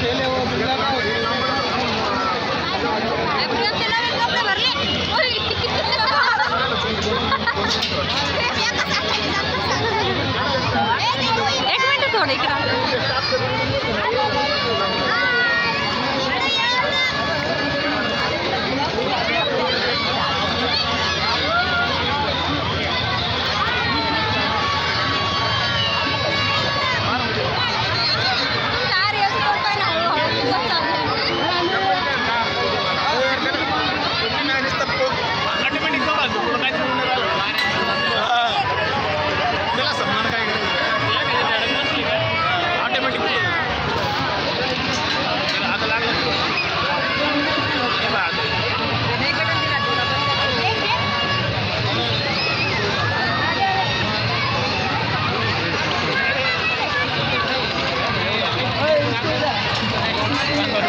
खेले वो